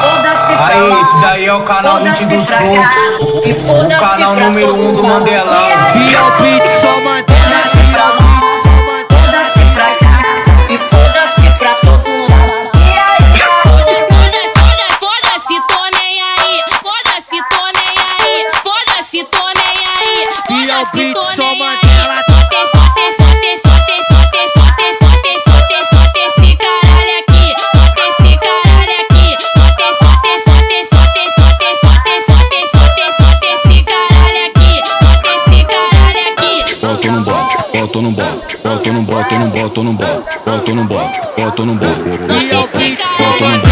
Foda-se pra Aí, lá, esse daí é o canal 20 foda-se do Sul. e O foda-se canal pra número todo um do mundo. Mandelão. E é o beat só mantendo Foda-se pra foda-se cá, e foda-se pra todo mundo. E aí, Foda-se, foda-se, tô nem aí. Foda-se, tô nem aí. Foda-se, tô nem aí. E é Foda-se, tô só nem mantendo aí. Boto no bote, boto no bote, boto no boto no boto no bote, boto no bote, boto no bote. E é o beat só Boto no bote,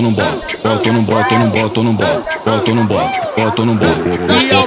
boto, não boto, boto, não boto, não boto, bote, boto, boto, bote, boto, boto, bote, boto. E eu